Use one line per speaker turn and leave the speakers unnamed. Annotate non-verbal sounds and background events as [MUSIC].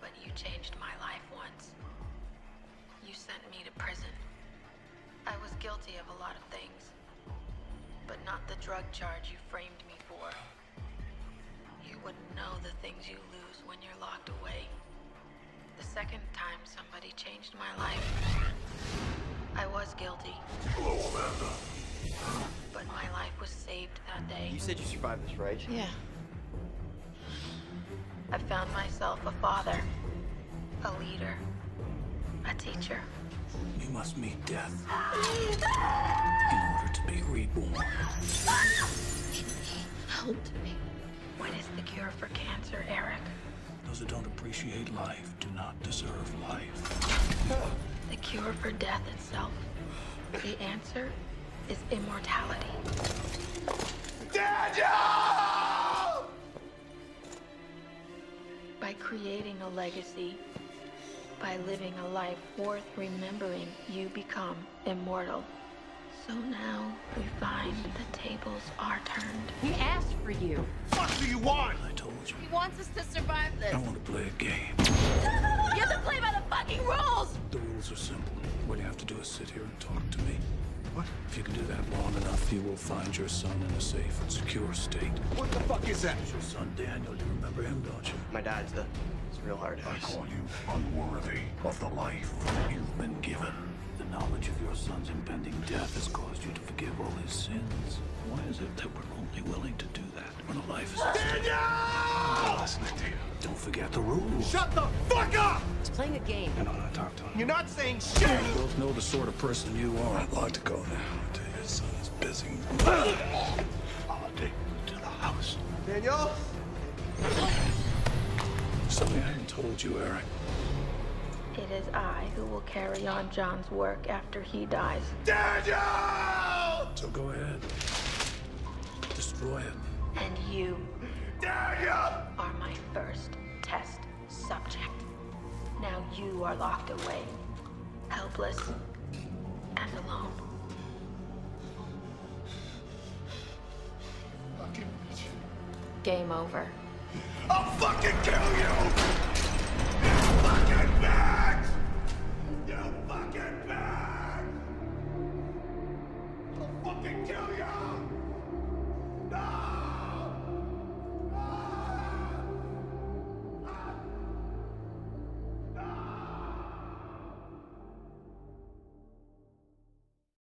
But you changed my life once. You sent me to prison. I was guilty of a lot of things, but not the drug charge you framed me for. You wouldn't know the things you lose when you're locked away. The second time somebody changed my life, I was guilty.
Hello, Amanda.
But my life was saved that day.
You said you survived this, right?
Yeah. I found myself a father, a leader, a teacher.
You must meet death in order to be reborn.
Help me. What is the cure for cancer, Eric?
Those who don't appreciate life do not deserve life.
The cure for death itself. The answer is immortality.
Daniel!
Creating a legacy, by living a life worth remembering, you become immortal. So now we find the tables are turned.
We asked for you.
What do you want?
I told you.
He wants us to survive this.
I want to play a game. [LAUGHS]
You have to play by the fucking rules!
The rules are simple. What you have to do is sit here and talk to me. What? If you can do that long enough, you will find your son in a safe and secure state.
What the fuck is that?
It's your son, Daniel. You remember him, don't you?
My dad's the. It's real hard.
I call you unworthy of the life you've been given. The knowledge of your son's impending death has caused you to forgive all his sins. Why is it that we're only willing to do that when a life is
Daniel!
I'm listening to you. Don't forget the rules.
Shut the fuck up!
He's playing a game.
I don't want to talk to him.
You're not saying shit!
We both know the sort of person you are. I'd like to go now until your son is busy. Holiday to the house.
Daniel?
Something I haven't told you, Eric.
It is I who will carry on John's work after he dies.
Daniel!
So go ahead. Destroy it.
And you
Daniel!
are my first test subject you are locked away, helpless, and alone. Game over.
I'll fucking kill you! You fucking bitch! You fucking bitch! I'll fucking kill you!